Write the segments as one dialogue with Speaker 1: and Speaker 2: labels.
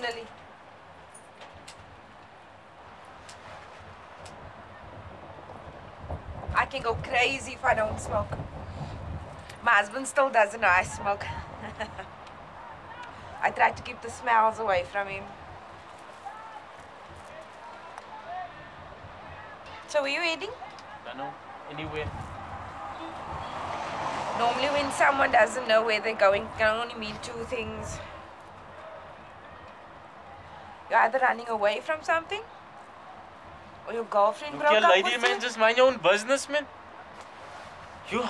Speaker 1: finally. I can go crazy if I don't smoke. My husband still doesn't know I smoke. I try to keep the smells away from him. So, are you heading?
Speaker 2: I know. Anywhere.
Speaker 1: Normally, when someone doesn't know where they're going, it can only mean two things. You're either running away from something, or your girlfriend
Speaker 2: Look
Speaker 1: broke up
Speaker 2: lady,
Speaker 1: with
Speaker 2: man.
Speaker 1: you.
Speaker 2: Just mind your own business, man. You.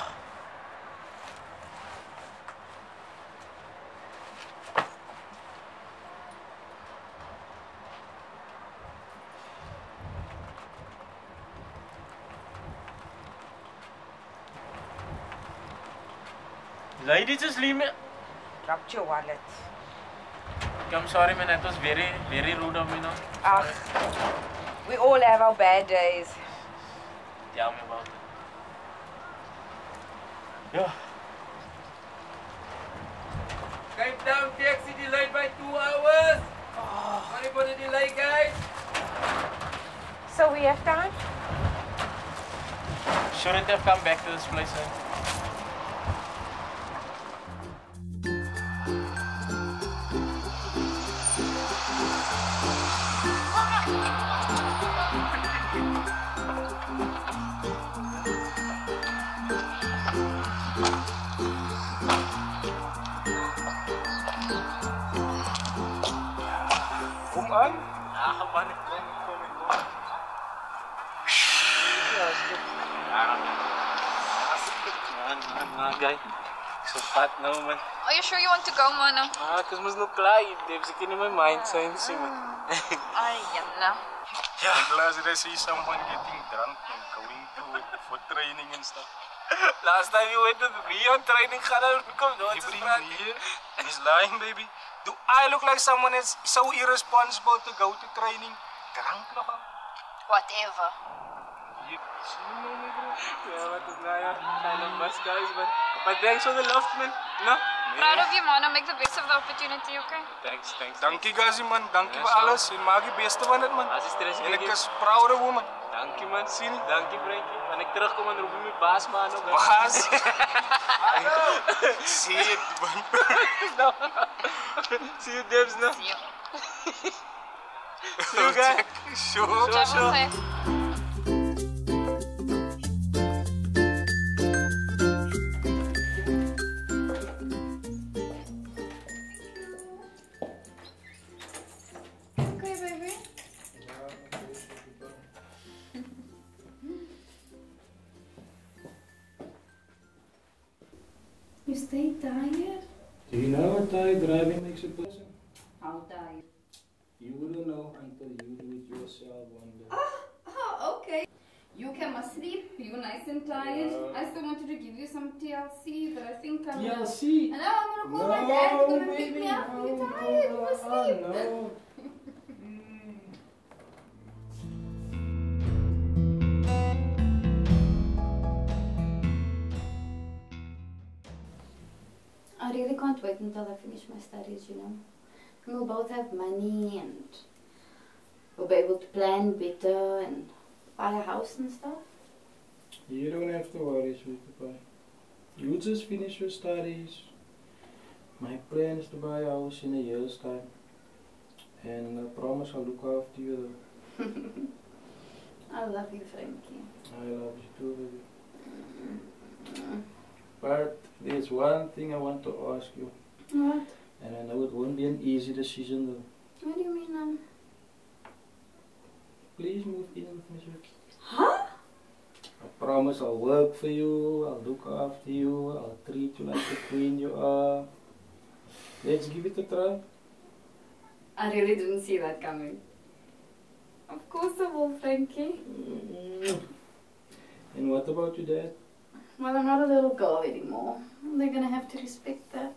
Speaker 2: Lady, just leave me.
Speaker 1: Dropped your wallet.
Speaker 2: I'm sorry, man. That was very, very rude of me now.
Speaker 1: Ah, we all have our bad days.
Speaker 2: Tell me about it. Yeah.
Speaker 3: Cape Town taxi delayed by two hours. Oh. Sorry for the delay, guys.
Speaker 1: So we have time?
Speaker 2: Shouldn't have come back to this place, man. Man, man, guy. So fat now, man.
Speaker 4: Are you sure you want to go, Mona?
Speaker 2: Ah, cause mas no klei. Deve ser in my mind, science, man.
Speaker 4: Ayan na.
Speaker 3: I'm glad that I see someone getting drunk and going to for training and stuff.
Speaker 2: Last time you went to Rio training, Khalal, come no, it's
Speaker 3: Every
Speaker 2: brand
Speaker 3: year, he's lying, baby. Do I look like someone that's so irresponsible to go to training? Drunk nog al?
Speaker 4: Whatever.
Speaker 2: Yeah, what is Naya? Kind of bus guys, but but thanks for the love, man. No?
Speaker 4: Proud of you, Mona. Make the best of the opportunity, okay?
Speaker 2: Thanks, thanks.
Speaker 3: Dankie, Gazi, man. Dankie voor alles. En maak je beste van het, man.
Speaker 2: As is stress
Speaker 3: En ik is proud of woman.
Speaker 2: Dankie man, sien. Dankie Frankie. Wanneer ik terugkom dan roep je mijn baas man ook.
Speaker 3: Baas. Zie je, man.
Speaker 2: See you Debs now.
Speaker 4: See you.
Speaker 2: See you guys.
Speaker 3: Sure.
Speaker 4: Travel
Speaker 5: give you but I think I'm gonna...
Speaker 6: TLC?
Speaker 5: And now I'm gonna call my dad, he's gonna pick me up.
Speaker 6: no,
Speaker 5: You're oh, tired, you
Speaker 6: no,
Speaker 5: were asleep.
Speaker 6: no.
Speaker 5: I really can't wait until I finish my studies, you know. We'll both have money and we'll be able to plan better and buy a house and stuff.
Speaker 6: You don't have to worry, sweetie pie. You just finish your studies. My plan is to buy a house in a year's time. And I promise I'll look after you though.
Speaker 5: I love you, Frankie.
Speaker 6: I love you too, baby. But there's one thing I want to ask you.
Speaker 5: What?
Speaker 6: And I know it won't be an easy decision though.
Speaker 5: What do you mean, um?
Speaker 6: Please move in with me.
Speaker 5: Huh?
Speaker 6: I promise I'll work for you, I'll look after you, I'll treat you like the queen you are. Let's give it a try.
Speaker 5: I really didn't see that coming. Of course I will, Frankie. Mm-hmm.
Speaker 6: And what about your dad?
Speaker 5: Well, I'm not a little girl anymore. They're gonna have to respect that.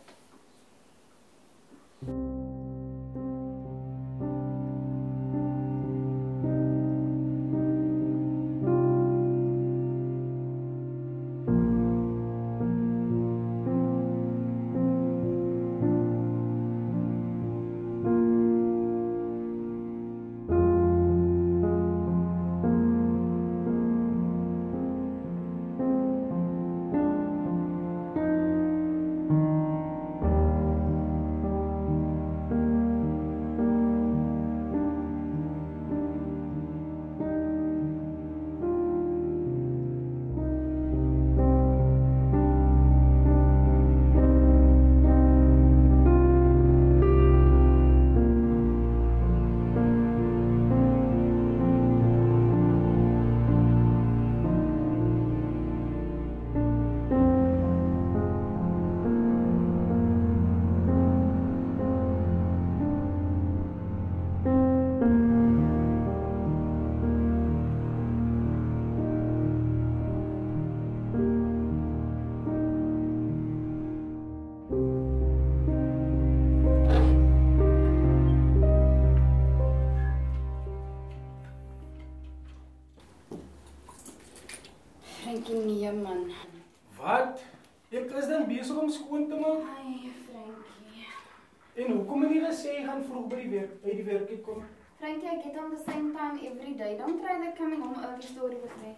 Speaker 5: The same time every day. Don't try that coming home early story with me.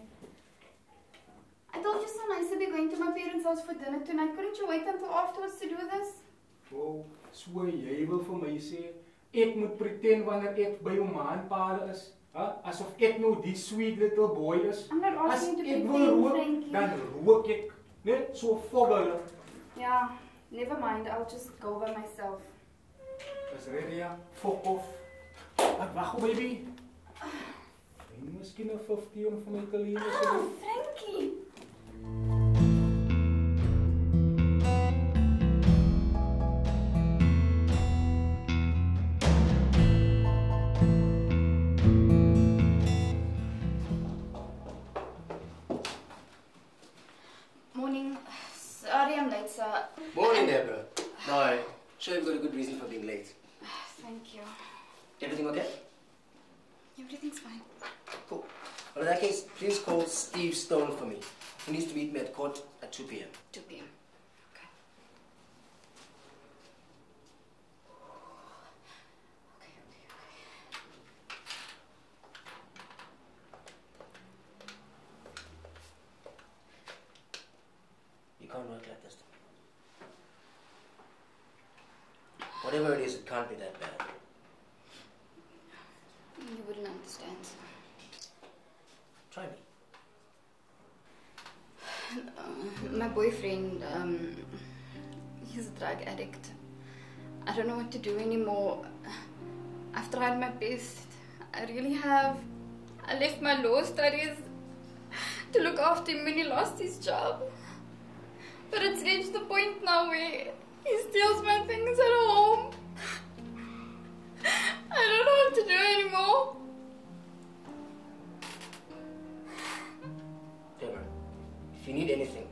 Speaker 5: I told you so nice to be going to my parents' house for dinner tonight. Couldn't you wait until afterwards to do this?
Speaker 6: Wow, so jy wil vir my sê ek moet pretend wanneer ek by jou ma en pa is, hè? Asof ek nou die sweet little boy is.
Speaker 5: I'm not
Speaker 6: As
Speaker 5: asking you to
Speaker 6: ek
Speaker 5: pretend,
Speaker 6: wil rook, dan rook ek net so foggel.
Speaker 5: Yeah, never mind. I'll just go by myself.
Speaker 6: Dis reg ja, fok off. Wat wag gou baby. Jy miskien 'n 50 om vir my te leen
Speaker 5: Ah,
Speaker 6: asseblief.
Speaker 5: Frankie. Morning. Sorry I'm late, sir.
Speaker 7: Morning, Deborah. No, sure you've got a good reason for being late.
Speaker 5: Thank you.
Speaker 7: Everything okay?
Speaker 5: Everything's fine.
Speaker 7: Cool. Well, in that case, please call Steve Stone for me. He needs to meet me at court at 2 p.m.
Speaker 5: 2 p.m. Okay. Okay, okay, okay.
Speaker 7: You can't work like this. Whatever it is, it can't be that bad.
Speaker 5: You wouldn't understand.
Speaker 7: Try me.
Speaker 5: Uh, my boyfriend, um, he's a drug addict. I don't know what to do anymore. I've tried my best. I really have. I left my law studies to look after him when he lost his job. But it's reached the point now where he steals my things at home. To do anymore.
Speaker 7: If you need anything,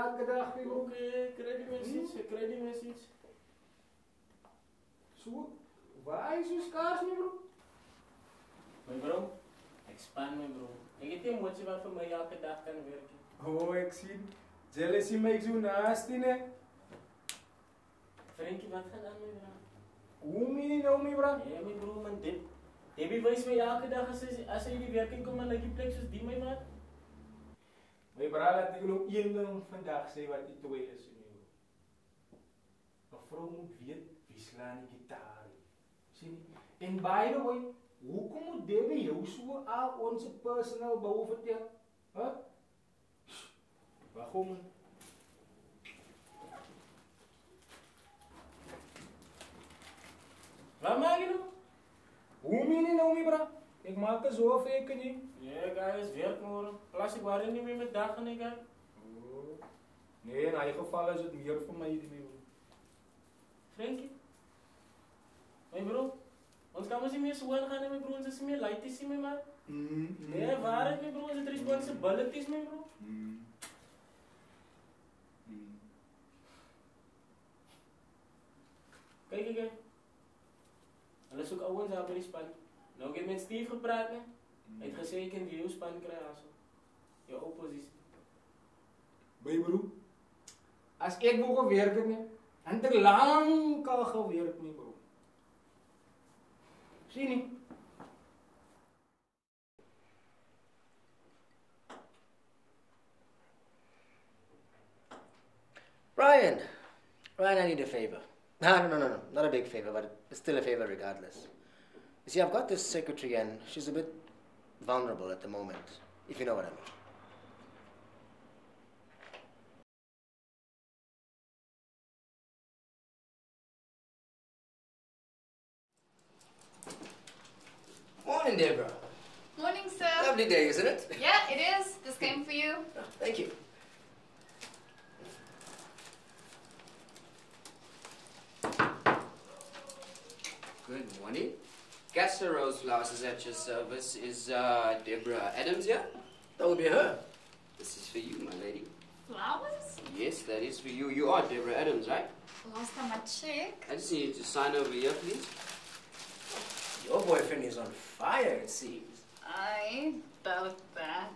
Speaker 6: movies elke dag nie bro.
Speaker 2: Okay, kry die message, ek kry die message.
Speaker 6: So, waar is jou skaars nie bro?
Speaker 2: My bro, ek span my bro. Ek het nie emosie wat vir my elke dag kan werk nie.
Speaker 6: Oh, ek sien. Jealousy makes you nasty ne.
Speaker 2: Frankie, wat gaan aan my bro?
Speaker 6: Hoe meen nou my bro?
Speaker 2: Nee, my bro, man dit. Debbie wys my elke dag as hy as hy die werk kom en lyk die plek soos die My
Speaker 6: bro laat ek nog een ding vandag sê wat die twee is in jou. 'n Vrou moet weet wie slaan die gitaar. Sien jy? En by the way, hoekom moet Debbie jou so al ons personal bou vertel? Huh? Waarom?
Speaker 2: Wat maak jy nou?
Speaker 6: Hoe meen jy nou my bro? Ek maak 'n so fake nie.
Speaker 2: Nee, guys, werk môre. Plus ek worry nie meer met dag en ek.
Speaker 6: Oh. Nee, in hy geval is dit meer vir my die my bro.
Speaker 2: Frankie. My bro. Ons kan mos nie meer so aangaan nie, my bro. Ons is nie meer laities nie, my man.
Speaker 6: Mm.
Speaker 2: Nee, waar is my bro? Ons het responsibilities, my bro.
Speaker 6: Mm. Mm.
Speaker 2: Kyk, kyk, kyk. Hulle soek ouens daar by die span. Nou ek het met Steve gepraat, né? Hy het gesê ek kan die jou span kry aso. Jou oppositie.
Speaker 6: My bro. As ek wou gewerk het nie, En ter lang al gewerk nie, bro. Sien nie?
Speaker 7: Ryan. Ryan, I need a favor. No, no, no, no, no. Not a big favor, but it's still a favor regardless. You see, I've got this secretary and she's a bit vulnerable at the moment, if you know what I mean. Morning, Deborah.
Speaker 5: Morning, sir.
Speaker 7: Lovely day, isn't it?
Speaker 5: Yeah, it is. This came for you.
Speaker 7: Oh, thank you.
Speaker 8: Good morning. Gasser Rose Flowers at your service. Is uh, Deborah Adams here?
Speaker 7: That would be her.
Speaker 8: This is for you, my lady.
Speaker 5: Flowers?
Speaker 8: Yes, that is for you. You are Deborah Adams, right?
Speaker 5: Last time I checked.
Speaker 8: I just need you to sign over here, please.
Speaker 7: Your boyfriend is on fire, it seems.
Speaker 5: I doubt that.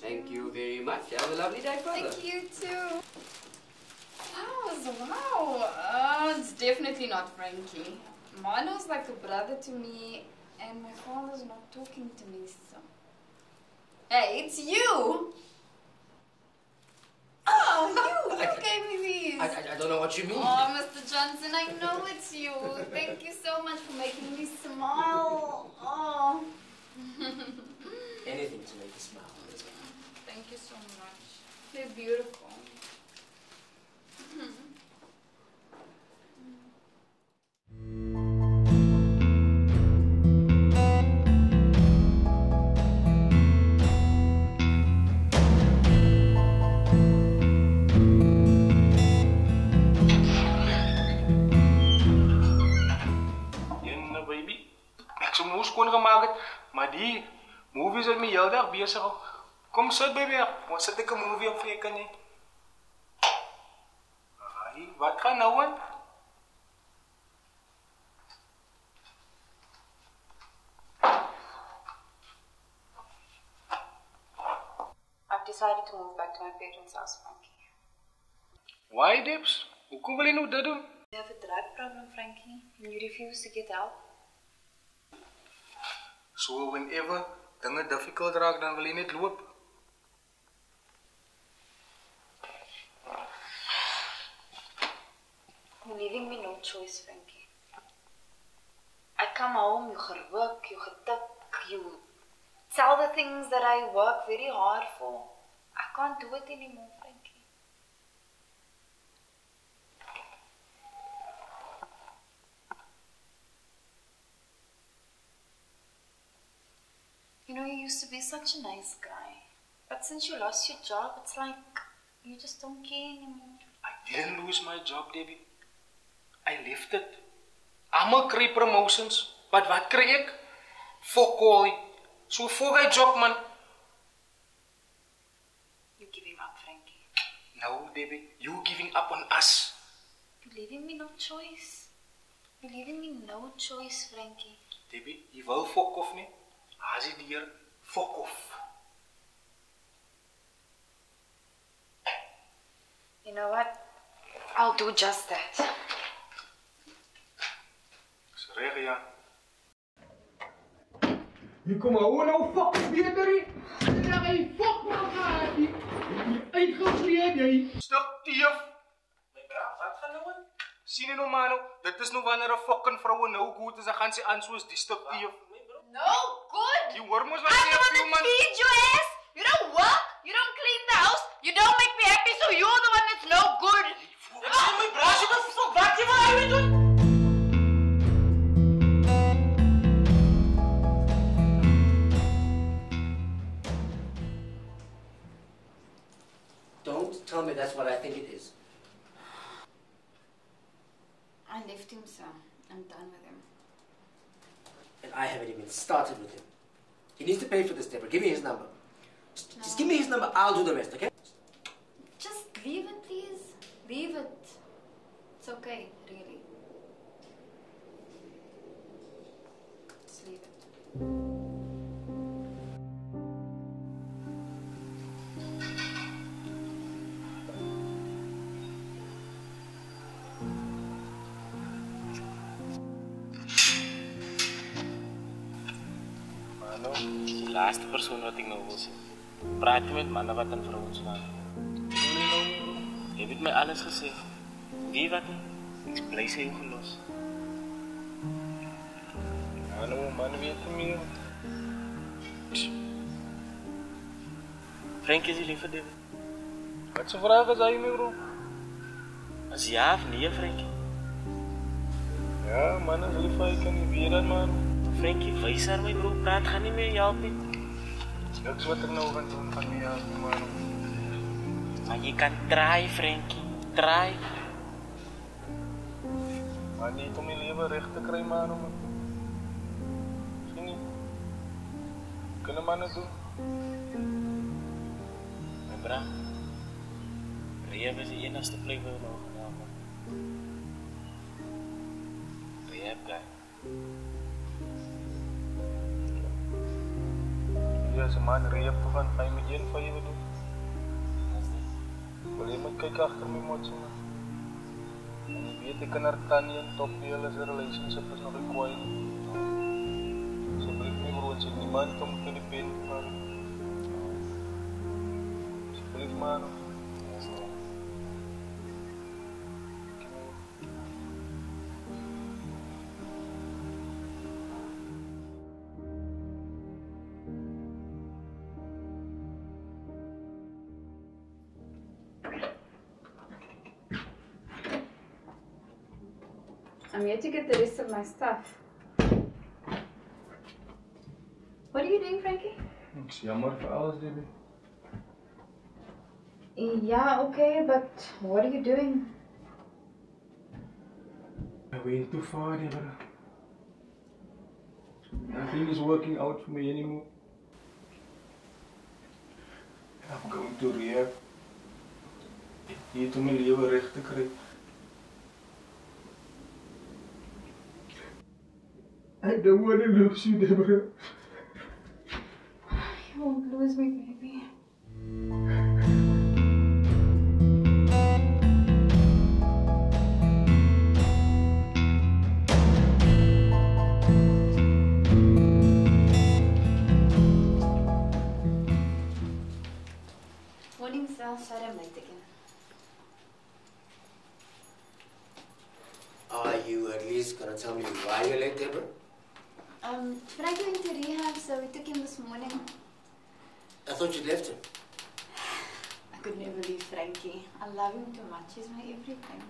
Speaker 8: Thank you very much. Have a lovely day, brother.
Speaker 5: Thank you too. Flowers, wow. Uh, it's definitely not Frankie. Mano's like a brother to me, and my father's not talking to me, so. Hey, it's you! Oh, you! You gave me these!
Speaker 7: I, I, I don't know what you mean.
Speaker 5: Oh, Mr. Johnson, I know it's you. Thank you so much for making me smile. Oh.
Speaker 7: Anything to make you smile.
Speaker 5: Thank you so much. They're beautiful.
Speaker 3: moes gemaak het, maar die movies het my heel dag besig hou. Kom sit, baby. Ons sit ek 'n movie op vir kan. Ai, wat gaan nou aan?
Speaker 9: I've decided to move back to my parents' house, Frankie.
Speaker 3: Why, Dips? Hoekom wil jy nou dit doen?
Speaker 9: You have a drug problem, Frankie, and you refuse to get help.
Speaker 3: So whenever dinge difficult raak, dan wil jy net loop.
Speaker 9: You're leaving me no choice, Frankie. I come home, you gerook, you getik, you tell the things that I work very hard for. I can't do it anymore, Frankie. You know, you used to be such a nice guy. But since you lost your job, it's like you just don't care anymore.
Speaker 3: I didn't lose my job, Debbie. I left it. Almal kry promotions, but wat kry ek? Fuck all. So fuck hy job man.
Speaker 9: You're giving up, Frankie.
Speaker 3: No, Debbie, you giving up on us.
Speaker 9: You're leaving me no choice. You're leaving me no choice, Frankie.
Speaker 3: Debbie, jy wil fuck off nie? Haas die deur. Fuck off.
Speaker 9: You know what? I'll do just that.
Speaker 3: Dis reg ja.
Speaker 6: Hier kom hou nou fucking beter nie. Ja, hy fuck my gaatjie. Uitgevleed jy.
Speaker 3: Stuk teef. My bra, wat gaan nou aan? Sien jy nou man, nou, dit is nou wanneer 'n fucking vroue nou goed is, dan gaan sy aan soos die stuk teef.
Speaker 5: No good!
Speaker 3: Jy hoor
Speaker 5: I'm the one that
Speaker 3: man.
Speaker 5: feeds your ass! You don't work! You don't clean the house! You don't make me happy, so you're the one that's no good!
Speaker 6: Ek sê my bra, jy moet fuck wat jy wil hê doen.
Speaker 7: Don't tell me that's what I think it is.
Speaker 5: I left him, sir. I'm done with him.
Speaker 7: And I haven't even started with him. He needs to pay for this, Deborah. Give me his number. Just, just give me his number. I'll do the rest, okay?
Speaker 5: Just leave it, please. Leave it. It's okay, really. Just leave it.
Speaker 2: Die laatste persoon wat ik nou wil zien. Praat je met mannen wat een vrouwen slaan. Je hebt mij alles gezegd. Wie wat? Ik blij zijn gelost.
Speaker 6: Mano, man weet nie meer.
Speaker 2: Frank is je lieve David.
Speaker 6: Wat se vraag is hy my bro?
Speaker 2: Als ja of nee, Frankie?
Speaker 6: Ja, man, is lief hy kan nie weet dat man.
Speaker 2: Frankie, wees aan my bro, praat gaan nie meer help nie.
Speaker 6: Niks wat ek nou gaan doen nie help nie man.
Speaker 2: Maar jy kan try, Frankie. Try.
Speaker 6: Maar net om my lewe reg te kry man. man. Sien nie. Kunnen man dit doen?
Speaker 2: My bra. Rehab is die enigste plek waar jy nou gaan man. Rehab guy.
Speaker 6: Doen. Wil jy moet kyk agter my motsie man. En jy weet ek kan er tannie en top die hele se relationship is nog 'n kwaai. Asseblief nie bro, as jy niemand
Speaker 5: I'm here to get the rest of my stuff. What are you doing, Frankie?
Speaker 6: Ek's jammer vir alles, Debbie.
Speaker 5: Yeah, okay, but what are you doing?
Speaker 6: I went too far, Deborah. Nothing is working out for me anymore. I'm going to rehab. Net om my lewe reg te kry. I don't want to lose you, Deborah.
Speaker 5: You won't lose me, baby. Morning, Sal. Sorry I'm late.
Speaker 7: Are you at least gonna tell me why you're late, Deborah?
Speaker 5: Um, Frankie went to rehab, so we took him this morning.
Speaker 7: I thought you'd left him.
Speaker 5: I could never leave Frankie. I love him too much. He's my everything.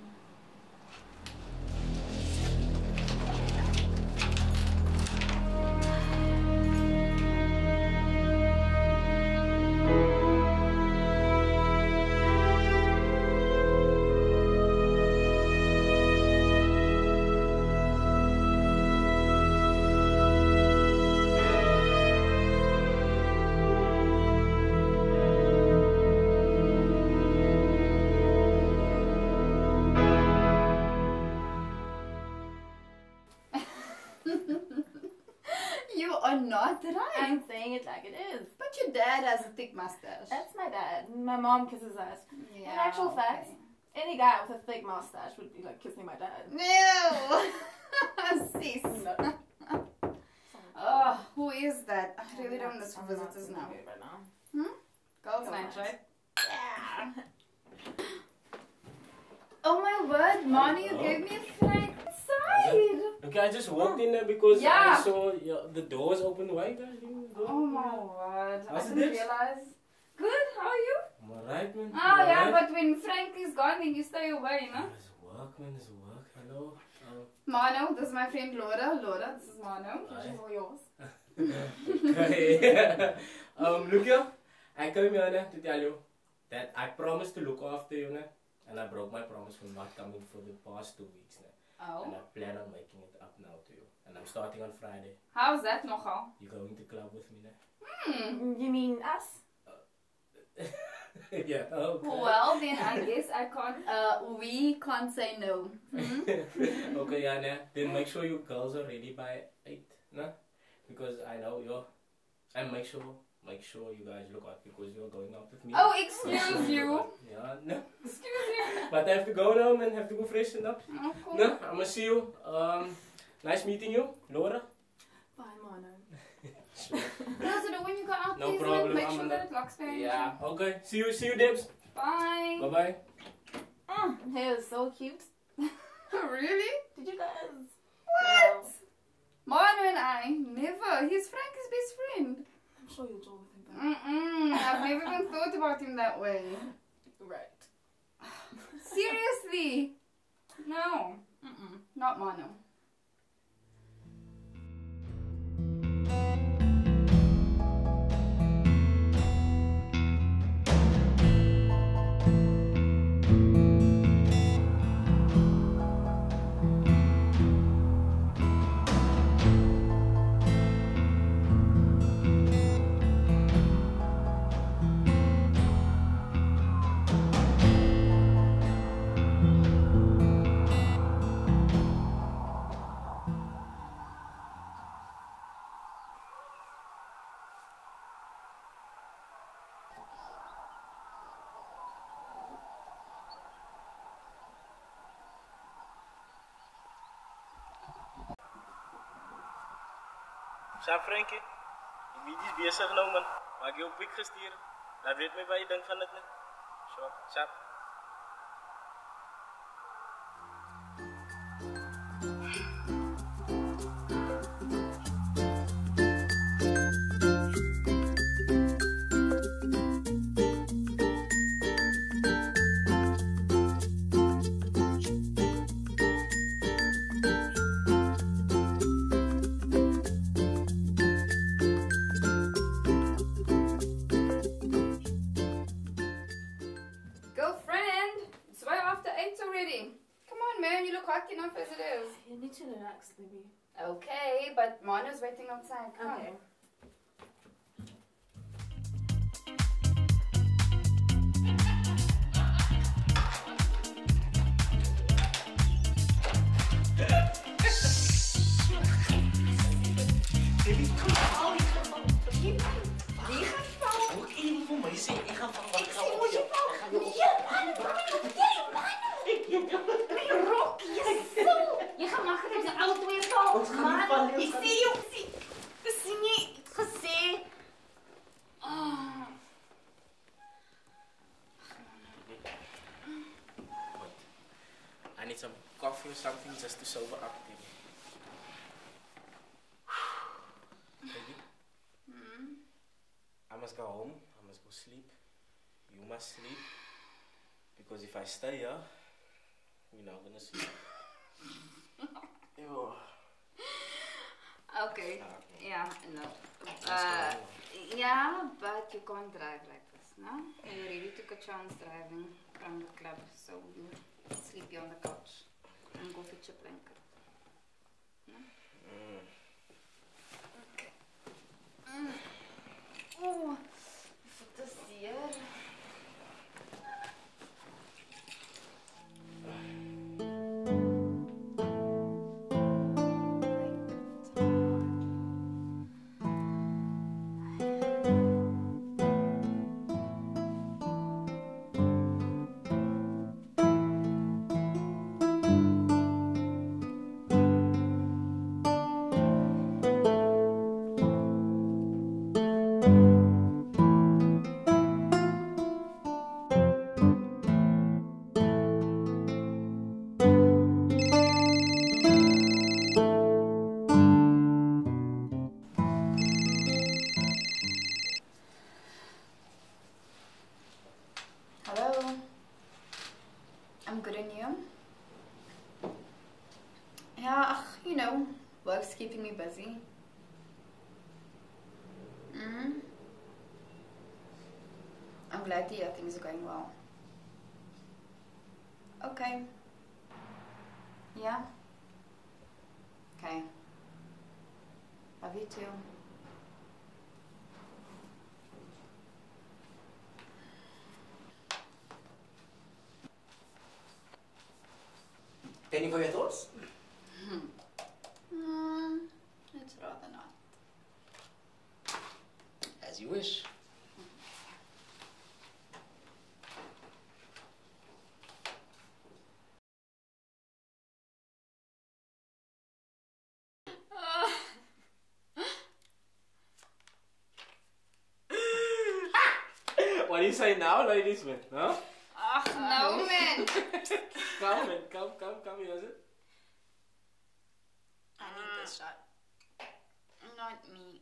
Speaker 5: Dad has a thick mustache.
Speaker 10: That's my dad. My mom kisses us. In
Speaker 5: Yeah,
Speaker 10: actual fact, any guy with a thick mustache would be like kissing my dad.
Speaker 5: No! Sis.
Speaker 10: No.
Speaker 5: Oh, who is that? I really don't
Speaker 10: I'm
Speaker 5: to
Speaker 10: not
Speaker 5: visitors now.
Speaker 10: right now.
Speaker 5: Hmm? Girls
Speaker 10: It's
Speaker 5: night, right? Yeah. Oh my word, Moni, you gave me a fright side.
Speaker 2: Okay, I just walked in there because
Speaker 5: Yeah.
Speaker 2: I saw yeah, the doors open wide. guys. You know, the door.
Speaker 5: Oh my word. I didn't
Speaker 2: this?
Speaker 5: realize. Good, how are you?
Speaker 2: I'm alright, man.
Speaker 5: Oh
Speaker 2: I'm
Speaker 5: yeah,
Speaker 2: alright.
Speaker 5: but when Frank is gone, then you stay away, you know?
Speaker 2: It's work, man. It's work. Hello. Oh.
Speaker 5: Mono, this is my friend Laura. Laura, this is Mono.
Speaker 2: Hi.
Speaker 5: She's all yours.
Speaker 2: okay. um, look here. I came here ne, to tell you that I promised to look after you, ne, and I broke my promise from not coming for the past two weeks. now.
Speaker 5: Oh.
Speaker 2: and I plan on making it up now to you. And I'm starting on Friday.
Speaker 5: How's that nogal?
Speaker 2: You going to club with me, now?
Speaker 5: Hmm.
Speaker 10: You mean us?
Speaker 2: yeah. Okay.
Speaker 5: Well, then I guess I can't, uh, we can't say no. Hmm?
Speaker 2: okay, yeah, ne. Then make sure you girls are ready by eight, no? Because I know you're. And make sure, make sure you guys look out because you're going out with me.
Speaker 5: Oh, excuse
Speaker 2: sure
Speaker 5: you.
Speaker 2: Yeah, no.
Speaker 5: Excuse you.
Speaker 2: But I have to go now, man. Have to go freshen up.
Speaker 5: Oh, cool.
Speaker 2: No, I'm gonna see you. Um, nice meeting you, Laura.
Speaker 10: Bye, Mono.
Speaker 6: so.
Speaker 5: No, so when you go out
Speaker 2: No
Speaker 5: please,
Speaker 2: problem,
Speaker 5: Make
Speaker 2: I'm
Speaker 5: sure
Speaker 2: gonna-
Speaker 5: that it locks behind
Speaker 2: Yeah, okay. See you, see you, Dibs.
Speaker 5: Bye.
Speaker 2: Bye bye.
Speaker 10: Oh, hair is so cute.
Speaker 5: really?
Speaker 10: Did you guys?
Speaker 5: What? Manu and I never. He's Frank's best friend.
Speaker 10: I'm sure you'll join with him. But...
Speaker 5: Mm-mm. I've never even thought about him that way.
Speaker 10: Right.
Speaker 5: Seriously? No. Mm-mm. Not Manu.
Speaker 2: Sjaap Frankie, die medies besig er nou man. Maar ek jou piek gestuur. Dan weet my baie ding van dit net. So,
Speaker 10: sjaap. Need to relax, baby.
Speaker 5: Okay, but Manu's waiting outside. Come.
Speaker 10: Okay.
Speaker 11: Jy gaan mag dit die ou twee val. Man, ek jou sien. Sien jy gesê. Ah.
Speaker 2: I need some coffee or something just to sober up. Baby, I must go home. I must go sleep. You must sleep. Because if I stay here, we're not gonna see. Ew.
Speaker 5: Okay.
Speaker 2: Okay.
Speaker 5: Yeah, no. Uh, yeah, but you can't drive like this, no? You already took a chance driving from the club, so you sleep here on the couch and go fetch your blanket.
Speaker 2: Mm.
Speaker 5: Okay. Mm. Oh, busy. Mm. I'm glad to hear things are going well. Okay. Yeah? Okay. Love you too.
Speaker 7: Any for your thoughts?
Speaker 5: Hmm. It's rather not.
Speaker 7: As you wish.
Speaker 2: You say now, ladies, ah, um, man? Huh?
Speaker 5: Ach, no man.
Speaker 2: Come, man. Come, come, come. Is it?
Speaker 10: I need uh, this shot.
Speaker 5: Not me.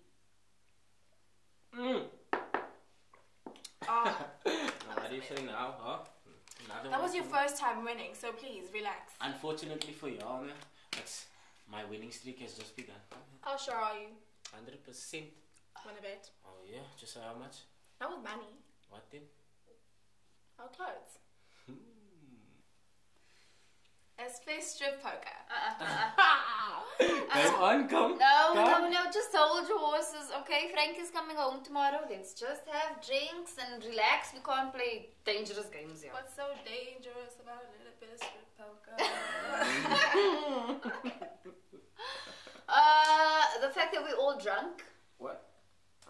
Speaker 2: Mm.
Speaker 10: Oh,
Speaker 2: what do you say now, huh? Another
Speaker 10: that was your first time winning, so please relax.
Speaker 2: Unfortunately for y'all, man, that's my winning streak has just begun.
Speaker 10: How sure are you?
Speaker 2: Hundred percent.
Speaker 10: Wanna bet?
Speaker 2: Oh yeah, just how much?
Speaker 10: That was money.
Speaker 2: What then?
Speaker 10: Our clothes. Let's play strip poker.
Speaker 2: Come on, come.
Speaker 5: No,
Speaker 2: come.
Speaker 5: no, no, just hold your horses, okay? Frank is coming home tomorrow. Let's just have drinks and relax. We can't play dangerous games here.
Speaker 10: What's so dangerous about a little bit of strip poker?
Speaker 5: Uh, the fact that we're all drunk.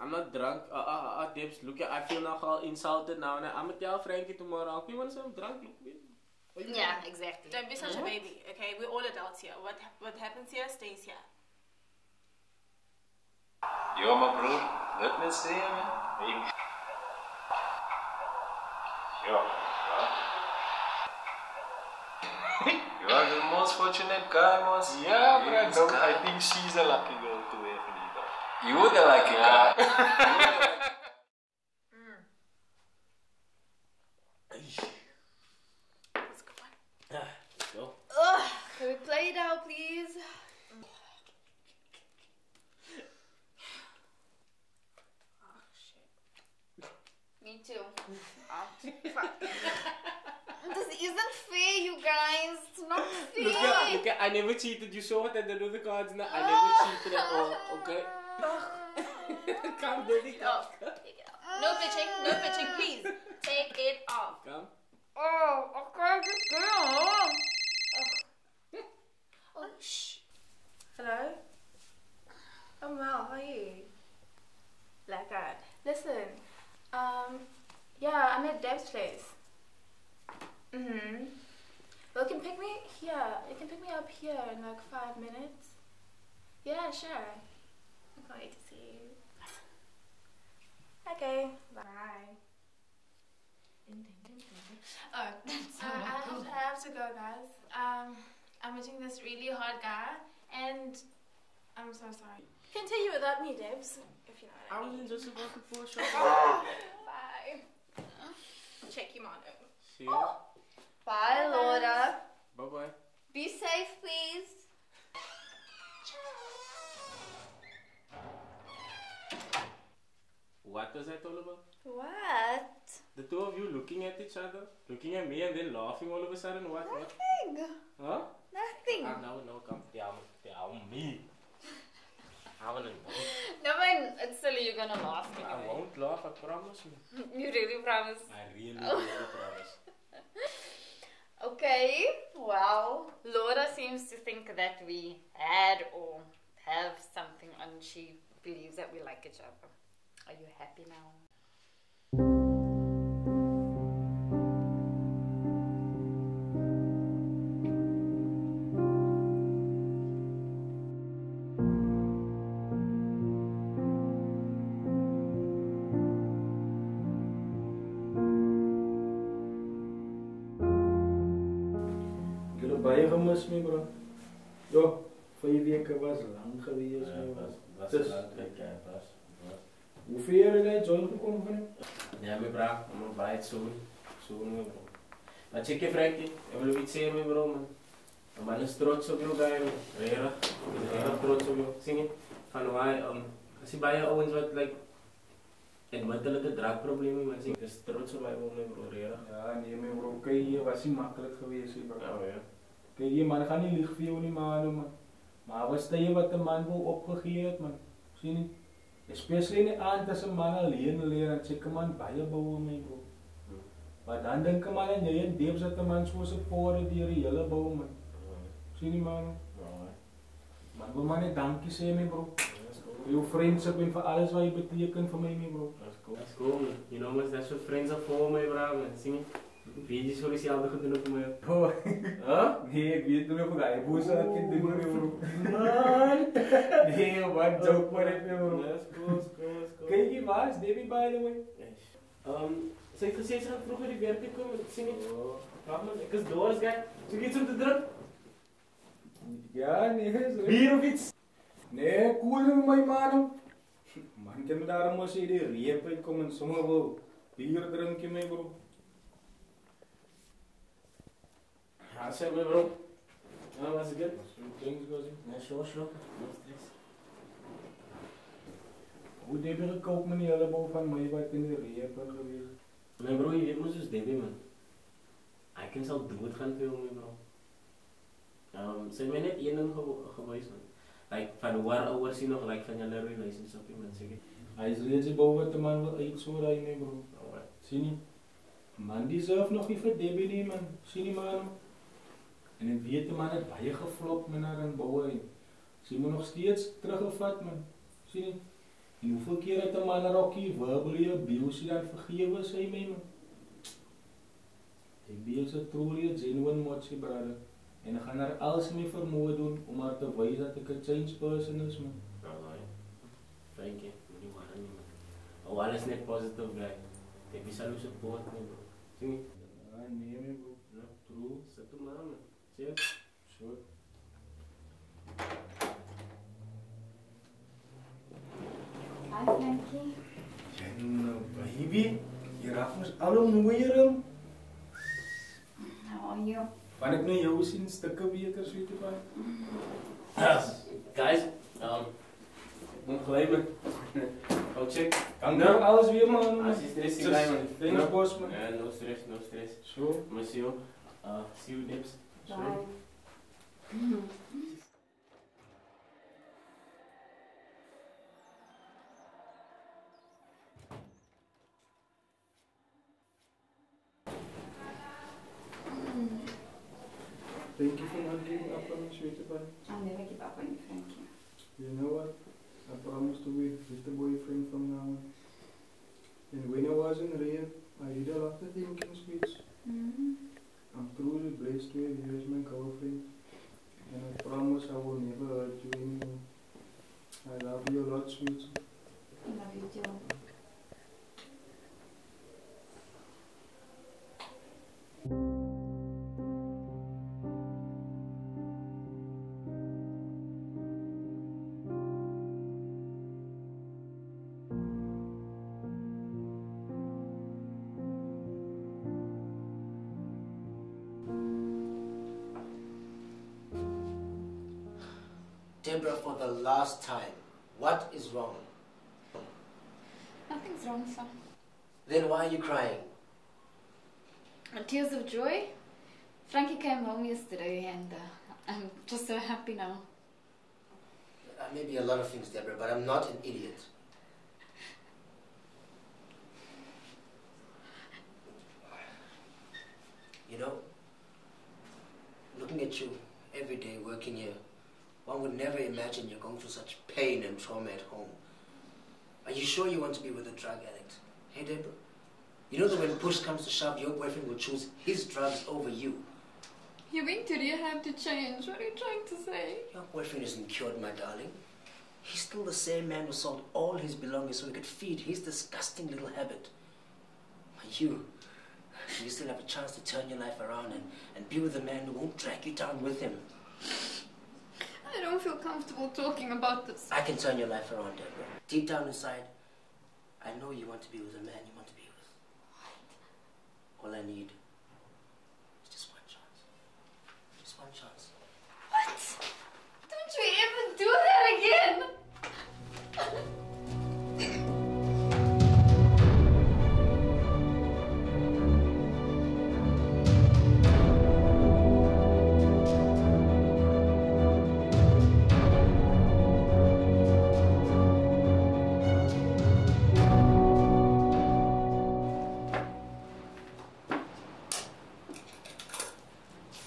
Speaker 2: I'm not drunk. Uh, uh, uh, uh, Dibs, look, I feel now all insulted now. And I'm gonna tell Frankie tomorrow. Okay, want I'm drunk? Look, man. You
Speaker 5: Yeah,
Speaker 2: want?
Speaker 5: exactly.
Speaker 10: Don't be such a baby, okay? We're all adults here. What what happens here stays here.
Speaker 3: Yo, my bro. Let me see, man. Hey. Yo. you are the most fortunate guy, Mos.
Speaker 12: Yeah, bro, no.
Speaker 3: I think she's a lucky girl.
Speaker 12: You would like it,
Speaker 3: Yeah.
Speaker 12: guy.
Speaker 2: Ah, let's go.
Speaker 5: Can we play it now, please? Me too. Oh, this isn't fair, you guys. It's not fair.
Speaker 2: Look, at, look, at, I never cheated. You saw what I did with the cards now. I never cheated at all, okay? Come, baby, come.
Speaker 5: No pitching, no pitching, please. Take it off.
Speaker 2: Come.
Speaker 5: Oh, I okay, just go on.
Speaker 10: Oh, shh. Hello? Oh, Mel, how are you? Like that. Listen, um, yeah, I'm at Deb's place. Mm-hmm. Well, you can pick me here. You can pick me up here in like five minutes. Yeah, sure. I can't wait to see you. Okay, bye. Oh, so I have, I have to go, guys. Um, I'm meeting this really hard guy, and I'm so sorry. Continue without me, Debs, if you know what I
Speaker 2: I
Speaker 10: mean.
Speaker 2: wasn't just about to pour a shot.
Speaker 10: Bye. Check your mano.
Speaker 2: See you.
Speaker 5: Bye, Laura.
Speaker 2: Bye-bye.
Speaker 5: Be safe, please.
Speaker 2: What was that all about?
Speaker 5: What?
Speaker 2: The two of you looking at each other, looking at me, and then laughing all of a sudden. What? what?
Speaker 5: Nothing.
Speaker 2: Huh?
Speaker 5: Nothing.
Speaker 2: Ah, no, no, come. Tell me. Tell me. I wanna know.
Speaker 5: No, man, it's silly. You're gonna laugh
Speaker 2: I won't laugh, I promise you.
Speaker 5: You really promise?
Speaker 2: I really, really promise.
Speaker 5: Okay, well, Laura seems to think that we had or have something, and she believes that we like each other. Are you happy now?
Speaker 6: Ik heb baie gemis mee, bro. Jo, vijf weken was lang geweest,
Speaker 2: Ja,
Speaker 6: mee,
Speaker 2: was- was
Speaker 6: Dus,
Speaker 2: lang, kijk, ja, was- was.
Speaker 6: Hoeveel jaren heb je join gekomen van hem?
Speaker 2: Ja, mijn bra, I'm gonna buy it soon. Soon, my bro. Maar check je, Frankie. Ik wil iets zeggen, mijn bro, man. Een man is trots op jou, guy, man. Rera. Ik ben heel trots op jou. Zing je? Van waar, um, als je bij je owens wat, like, admittelijke draagproblemen, man. Zing, is trots op mij, man, mijn bro, Rera.
Speaker 6: Ja, nee, mijn bro. Kijk, hier was hij makkelijk geweest, hè, bro.
Speaker 2: Oh, ja.
Speaker 6: Kijk, hier, man, ga niet liegen voor jou, niet, man, man. Maar wat stel je wat de man wil opgegeven, man? Zie je niet? Especially in die aand as 'n man alleen leer en seker man baie boue my bro. Maar dan dink 'n man en jy en Deep sit 'n man so se pore deur die hele bou man. Sien jy man? Man wil maar net dankie sê my bro. Vir jou vriendskap en vir alles wat jy beteken vir my my bro.
Speaker 2: That's cool. That's cool, man. You know, man, that's what friends are for, my bro, man. Zing Vídeo policial
Speaker 6: do
Speaker 2: Rodrigo
Speaker 6: no meu. Pô. Hã? Nego, vídeo do meu lugar. Busa, que do meu. Mano. Nego, mano, joke
Speaker 2: por aí, meu.
Speaker 6: Kijk die was, Debbie by the way.
Speaker 2: Um, sy het gesê sy gaan vroeger die werk toe kom, sien nie. Wag maar, ek is dors, gae. So geht's um te druk.
Speaker 6: Ja, nee, is.
Speaker 2: Bier of iets?
Speaker 6: Nee, cool my man. Man kan daarom mos hierdie reep uitkom en sommer wil bier drink jy my bro.
Speaker 2: Ja, sê my bro. Ja, was good.
Speaker 6: So things goes in.
Speaker 2: Ja, sure, sure. No stress.
Speaker 6: Hoe dit weer koop my nie hulle bou van my wat in die reep en gewees.
Speaker 2: My bro, jy weet mos soos Debbie man. Ek kan sal dood gaan vir hom, my bro. Ehm, um, sy het my net een ding ge gewys man. Like van waar ouers sien nog like van julle relationship man seker.
Speaker 6: Hy is reeds die bou wat 'n man wil uit so raai my bro.
Speaker 2: Alright.
Speaker 6: Sien nie? Man deserve nog nie vir Debbie nie man. Sien nie man. En ek weet 'n man het baie geflop met haar in boue. Sy moet nog steeds teruggevat man. Sien nie? En hoeveel keer het 'n man rokkie verbally abuse dan vergewe sy my man? Die beels het truly a genuine motie brother. En ek gaan haar alles my vermoë doen om haar te wys dat ek 'n changed person is man.
Speaker 2: Alright. Thank you. Moenie worry nie man. Oh, alles net positive guy. Ek wil sal support my bro. Sien nie?
Speaker 6: Ja, nee my bro.
Speaker 2: Ja, true. Sit hom aan man. Cheers.
Speaker 6: Sure.
Speaker 5: Hi Frankie.
Speaker 6: En uh, baby, jy raak mos al hoe mooier hom.
Speaker 5: How are you?
Speaker 6: Wanneer ek nou jou sien stukke beter sweet op.
Speaker 2: Guys, um moet gly man. Go check.
Speaker 6: Kan nou alles weer man.
Speaker 2: As jy stress gly man.
Speaker 6: Thanks boss man.
Speaker 2: Ja, no stress, no stress.
Speaker 6: So,
Speaker 2: Maar see you. Uh, see you Nips.
Speaker 6: Thank you for not giving up on me sweet.
Speaker 5: I'll never give up on you, Frankie.
Speaker 6: You know what? I promise to be with the boyfriend from now on. And when I was in Rio, I did a lot of thinking sweets.
Speaker 5: Mm-hmm.
Speaker 6: I'm truly blessed to have you as my girlfriend. And I promise I will never hurt you anymore. I love you a lot, sweet.
Speaker 5: I love you too.
Speaker 7: Deborah, for the last time, what is wrong?
Speaker 5: Nothing's wrong, son.
Speaker 7: Then why are you crying?
Speaker 5: Tears of joy. Frankie came home yesterday and uh, I'm just so happy now.
Speaker 7: I may be a lot of things, Deborah, but I'm not an idiot. You know, looking at you every day working here, one would never imagine you're going through such pain and trauma at home. Are you sure you want to be with a drug addict? Hey, Deborah, you know that when push comes to shove, your boyfriend will choose his drugs over you.
Speaker 5: You went to rehab to change. What are you trying to say?
Speaker 7: Your boyfriend isn't cured, my darling. He's still the same man who sold all his belongings so he could feed his disgusting little habit. But you, you still have a chance to turn your life around and, and be with a man who won't drag you down with him.
Speaker 5: I don't feel comfortable talking about this.
Speaker 7: I can turn your life around, Deborah. Deep down inside, I know you want to be with a man you want to be with. What? All I need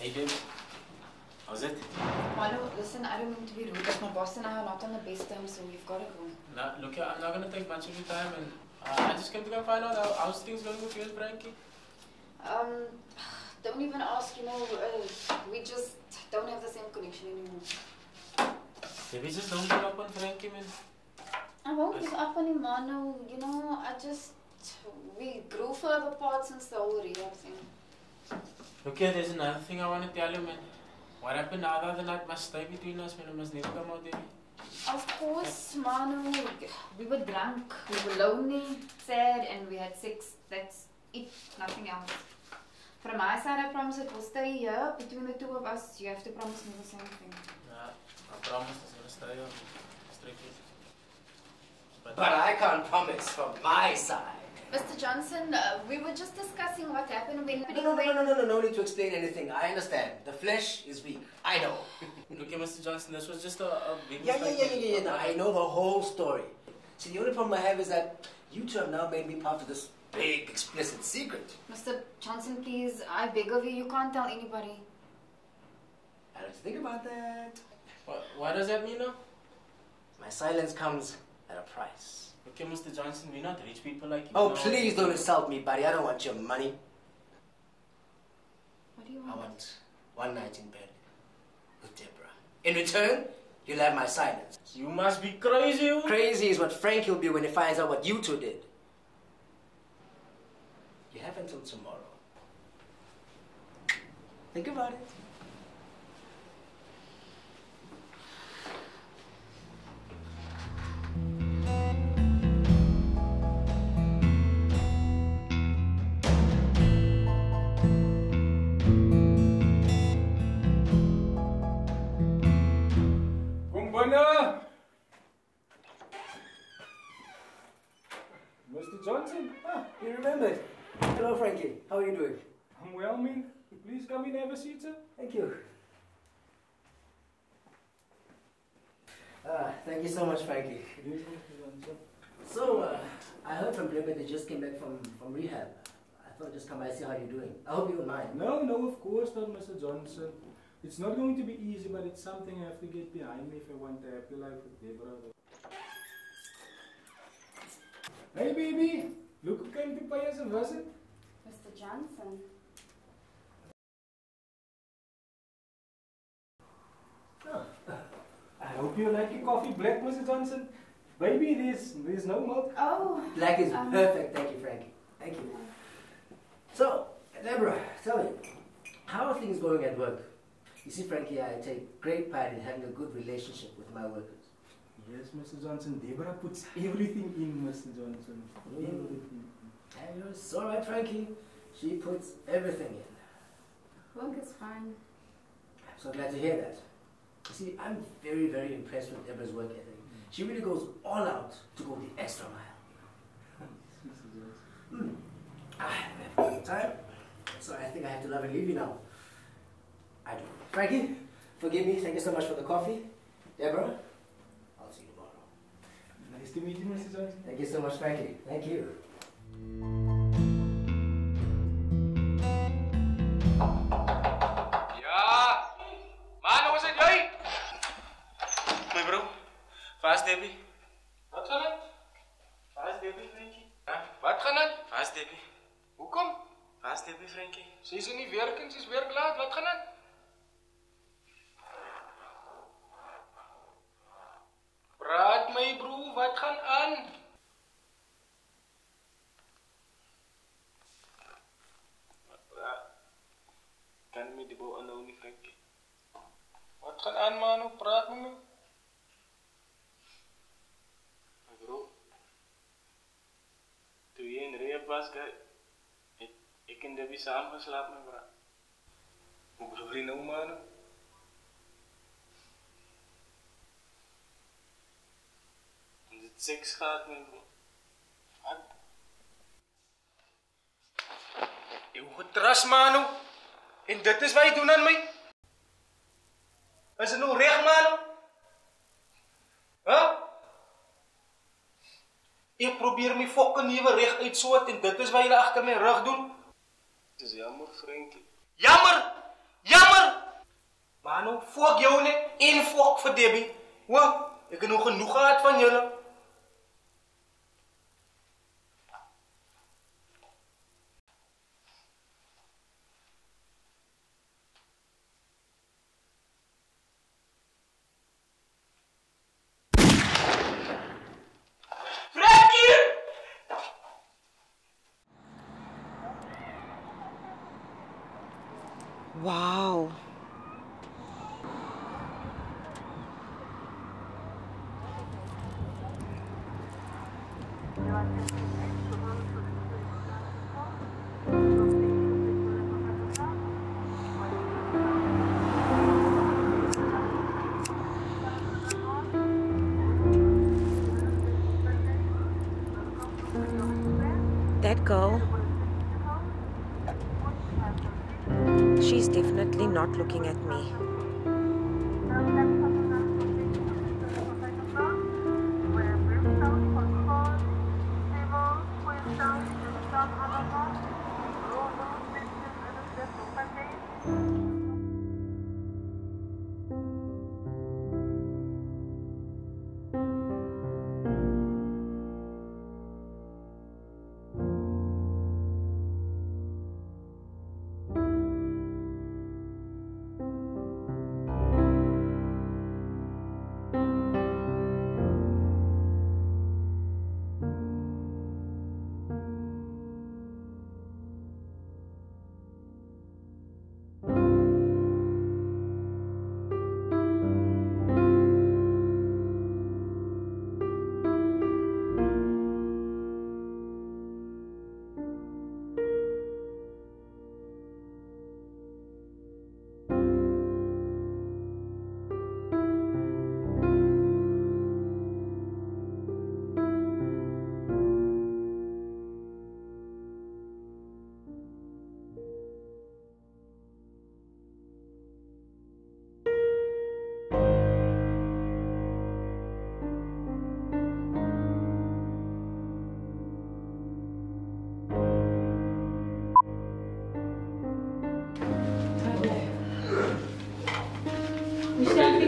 Speaker 2: Hey Deb. How's it?
Speaker 5: Manu, listen, I don't mean to be rude, but my boss and I are not on the best terms, so you've got to go.
Speaker 2: Nah, look here, I'm not gonna take much of your time and uh, I just came to go find out how, how's things going with you and Frankie.
Speaker 5: Um, don't even ask, you know, uh, we just don't have the same connection anymore.
Speaker 2: Maybe just don't give up on Frankie, man.
Speaker 5: I won't give up on him, Manu. You know, I just, We grew further apart since the whole rehab thing.
Speaker 2: Look here, there's another thing I want to tell you, man. What happened the other night must stay between us, man. It must never come out, Debbie.
Speaker 5: Of course, Manu. We were drunk, we were lonely, sad, and we had sex. That's it, nothing else. From my side, I promise it will stay here between the two of us. You have to promise me the same thing.
Speaker 2: Yeah, I promise it's gonna stay here. Strictly.
Speaker 7: But I can't promise from my side.
Speaker 5: Mr. Johnson, uh, we were just discussing what happened when.
Speaker 7: No, no, no, no, no, no, no need to explain anything. I understand. The flesh is weak. I know.
Speaker 2: Look here, Mr. Johnson, this was just a, a big
Speaker 7: Yeah, yeah,
Speaker 2: mistake.
Speaker 7: yeah, yeah, yeah. No, I know the whole story. See, the only problem I have is that you two have now made me part of this big, explicit secret.
Speaker 5: Mr. Johnson, please, I beg of you, you can't tell anybody.
Speaker 7: I don't think about that.
Speaker 2: What, what does that mean now?
Speaker 7: My silence comes at a price.
Speaker 2: Okay, Mr. Johnson, we're not rich people like you.
Speaker 7: Oh,
Speaker 2: know.
Speaker 7: please don't insult me, buddy. I don't want your money.
Speaker 5: What do you want?
Speaker 7: I
Speaker 5: want?
Speaker 7: want one night in bed with Deborah. In return, you'll have my silence.
Speaker 2: You must be crazy.
Speaker 7: Crazy is what Frank will be when he finds out what you two did. You have until tomorrow. Think about it. Thank you so much, Frankie.
Speaker 6: Good evening, Mr. Johnson.
Speaker 7: So, uh, I heard from Blimber they just came back from, from rehab. I thought I'd just come by and see how you're doing. I hope you don't mind.
Speaker 6: No, no, of course not, Mr. Johnson. It's not going to be easy, but it's something I have to get behind me if I want a happy life with Deborah. Hey, baby! Look who came to pay us a visit.
Speaker 5: Mr. Johnson.
Speaker 6: I hope you like your coffee black, Mr. Johnson. Baby, there's, there's no milk.
Speaker 5: Oh.
Speaker 7: Black is
Speaker 5: um,
Speaker 7: perfect. Thank you, Frankie. Thank you. So, Deborah, tell me, how are things going at work? You see, Frankie, I take great pride in having a good relationship with my workers.
Speaker 6: Yes, Mr. Johnson. Deborah puts everything in, Mr. Johnson.
Speaker 7: Mm.
Speaker 6: Everything.
Speaker 7: And it's all right, Frankie. She puts everything in.
Speaker 5: Work is fine.
Speaker 7: I'm so glad to hear that. See, I'm very, very impressed with Deborah's work ethic. She really goes all out to go the extra mile. Hmm. I have no time, so I think I have to love and leave you now. I do. Frankie, forgive me. Thank you so much for the coffee. Deborah, I'll see you tomorrow.
Speaker 6: Nice to meet you, Mr. Johnson.
Speaker 7: Thank you so much, Frankie. Thank you.
Speaker 3: Devi مثلا
Speaker 2: عايز دبي فرنكي ها
Speaker 3: wat gaan dit?
Speaker 2: Waar's Debbie?
Speaker 3: Hoekom?
Speaker 2: Waar's Debbie Frankie?
Speaker 3: Sy is er nie werk en sy's weer laat. Wat gaan dit?
Speaker 2: En Debbie saam geslaap, my bro.
Speaker 3: Hoe bedoel jy nou man?
Speaker 2: Ons het seks gehad, my bro.
Speaker 3: Wat? Jy getrust man. En dit is wat jy doen aan my? Is dit nou reg man? Hæ? Ek probeer my fokke nuwe reg uitsoot en dit is wat jy agter my rug doen.
Speaker 2: Dis jammer, Frankie.
Speaker 3: Jammer. Jammer. Mano, fok jou net en fok vir Debbie. Hoor, ek het nog genoeg gehad van julle. Frankie!
Speaker 1: Wow. That girl. She's definitely not looking at me.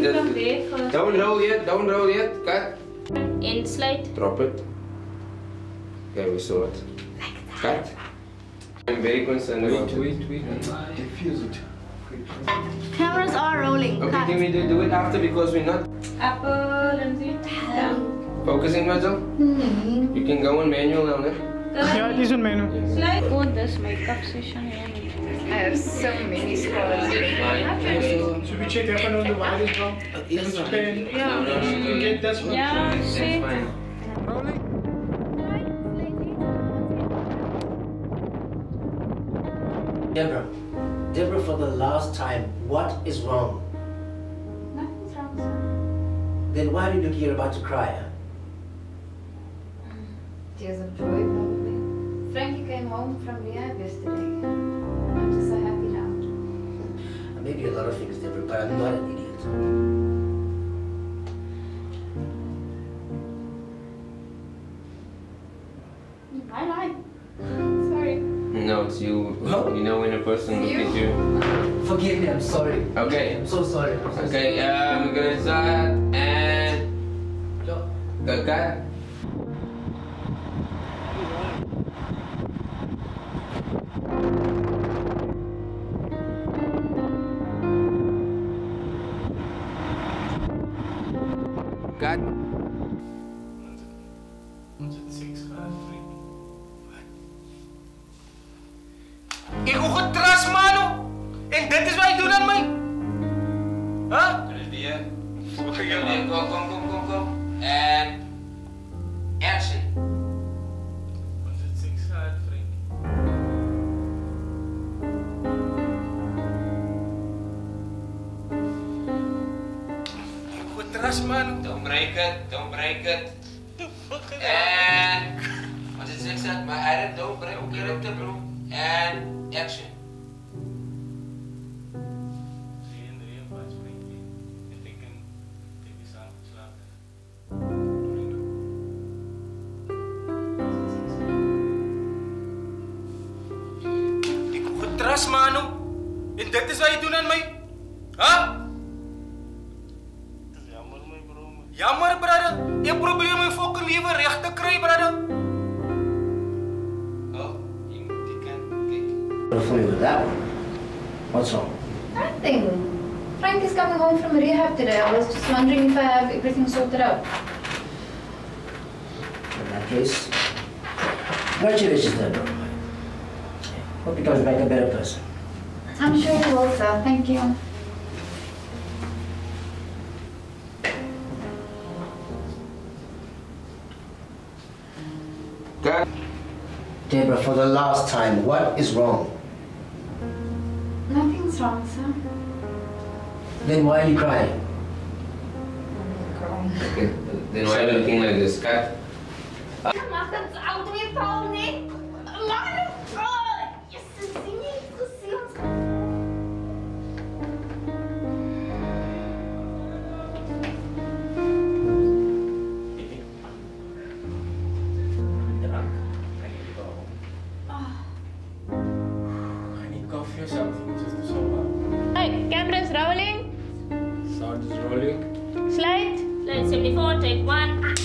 Speaker 13: We starting there first.
Speaker 14: Don't roll yet, don't roll yet. Cut.
Speaker 13: End slide.
Speaker 14: Drop it. Okay, we saw it. like Cut. I'm very concerned about it.
Speaker 6: Wait, wait, Diffuse it.
Speaker 10: Cameras are rolling.
Speaker 14: Okay, can we do, do it after because we're not
Speaker 13: Apple and see.
Speaker 14: focusing, Rachel? Hmm. You can go on manual now, ne?
Speaker 13: Yeah,
Speaker 6: it is on manual.
Speaker 13: Slide. Oh, this makeup session.
Speaker 5: I have so many scars.
Speaker 6: Should we check if on the wire is wrong? Yes, pen.
Speaker 13: Yeah.
Speaker 6: You can get this one.
Speaker 13: Yeah,
Speaker 14: That's
Speaker 13: see.
Speaker 14: fine.
Speaker 7: Deborah, Deborah, for the last time, what is wrong?
Speaker 5: Nothing's wrong, sir.
Speaker 7: Then why are you looking you're about to cry? Huh?
Speaker 5: Tears of joy, probably. Frankie came home from rehab yesterday.
Speaker 7: I may be a lot of things, Deborah, but I'm not an idiot.
Speaker 5: I lied. Sorry.
Speaker 14: No, it's you. You know when a person looks at you.
Speaker 7: Forgive me, I'm sorry.
Speaker 14: Okay.
Speaker 7: I'm so sorry. I'm so
Speaker 14: Okay, um, we're gonna start and cut, cut. Cut.
Speaker 3: Getras mano.
Speaker 14: Don't break it, don't break it. And wat is sê? My Arab don't break character bro. And action.
Speaker 5: Just
Speaker 2: to sober up.
Speaker 13: Hey, cameras rolling.
Speaker 2: Sound is rolling.
Speaker 13: Slide. Slide 74, take one.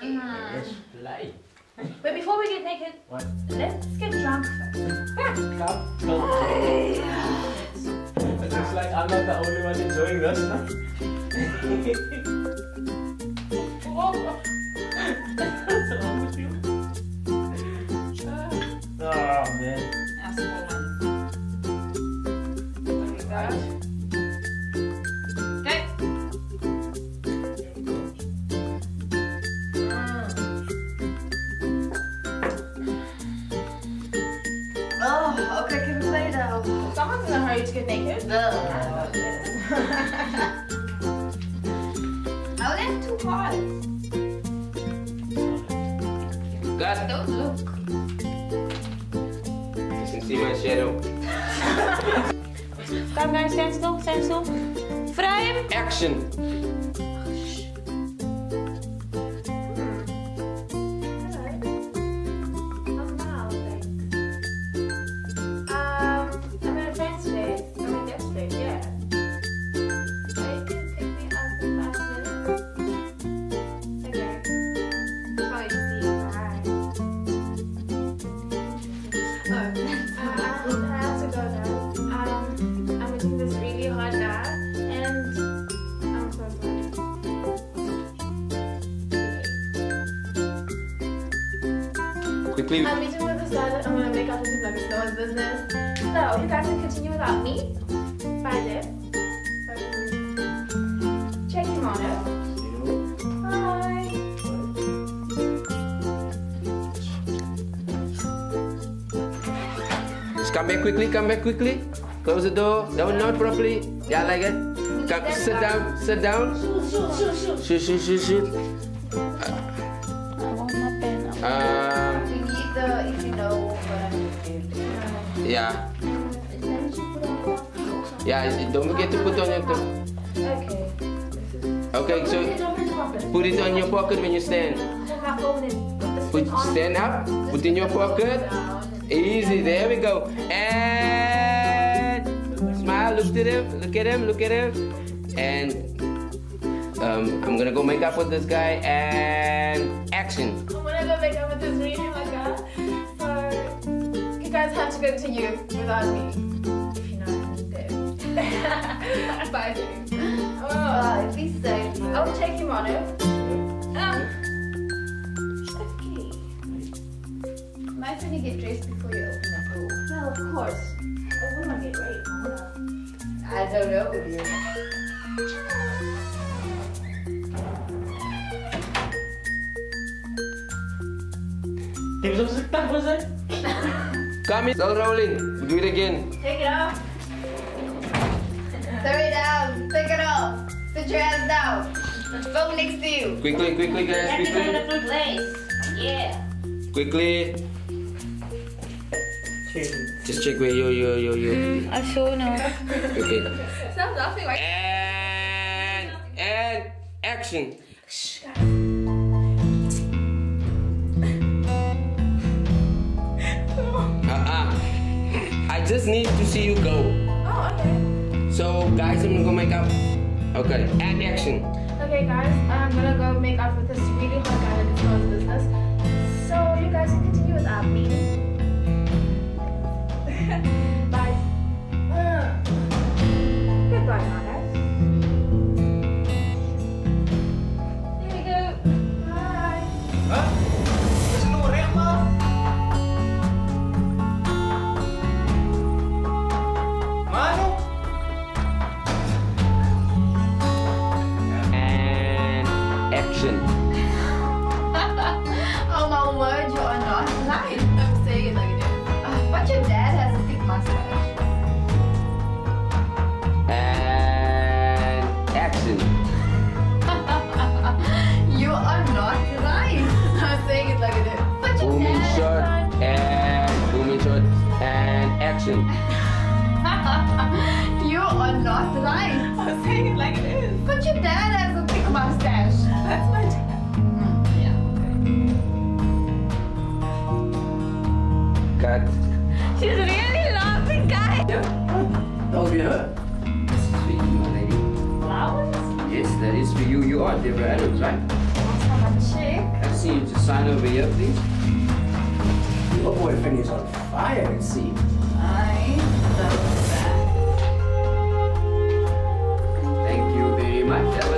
Speaker 2: Play.
Speaker 10: Someone's in a hurry to get naked.
Speaker 5: Oh, that's too hard.
Speaker 14: Cat.
Speaker 5: Don't look.
Speaker 14: You can see my shadow.
Speaker 13: Come guys, stand still, stand still. Frame.
Speaker 14: Action. Quickly, come back quickly. Close the door. Don't nod properly. Yeah, like it. Come, sit down, sit down. Shoot, shoot, shoot, shoot. Um,
Speaker 5: We need the, if you know what I'm
Speaker 14: yeah. Yeah, don't forget to put on your.
Speaker 10: Okay.
Speaker 14: Okay, so put it on your pocket when you stand.
Speaker 10: Put my phone in. Put this
Speaker 14: Put,
Speaker 10: thing on.
Speaker 14: stand up, put in your pocket. Easy, there we go. And smile, look at him, look at him, look at him. And um, I'm gonna go make up with this guy and action.
Speaker 10: I'm gonna go make up with this really hot guy. So you guys have to continue without me. If you know what I mean, Deb. Bye, Deb. Oh,
Speaker 5: Bye, be safe.
Speaker 10: I'll check him on it. Um, okay.
Speaker 5: Nice when you get dressed before you open the door.
Speaker 10: Well, of course. I want to get ready. I wanna-
Speaker 5: I I don't know with you.
Speaker 14: Come in. Still rolling. Do it again.
Speaker 5: Take it off. Throw it down. Take it off. Put your hands down. Phone next to you.
Speaker 14: Quickly, quickly, guys.
Speaker 13: Have to go in a
Speaker 14: Quickly.
Speaker 13: place. Yeah.
Speaker 14: Quickly. Just check where you, you, you, you.
Speaker 13: Mm, I saw now.
Speaker 14: Okay.
Speaker 10: Stop laughing like
Speaker 14: And, and action. Uh-uh. I just need to see you go.
Speaker 10: Oh, okay.
Speaker 14: So, guys, I'm gonna go make up. Okay, and action.
Speaker 10: Okay, guys, I'm gonna go make up with this really hot guy that is knows business. So you guys can continue without me. Bye.
Speaker 14: Action.
Speaker 5: oh my word, you are not lying. Are not right. I'm saying it like it is. But your dad has a thick mustache. That's my dad.
Speaker 14: Mm, Cut.
Speaker 13: She's really laughing, guys.
Speaker 14: That will be her. This is for you, my lady.
Speaker 13: Flowers?
Speaker 14: Yes, that is for you. You are Deborah Adams, right?
Speaker 5: Chick.
Speaker 14: I see you just sign over here, please. Your boyfriend is on fire, it seems.
Speaker 5: I
Speaker 14: much.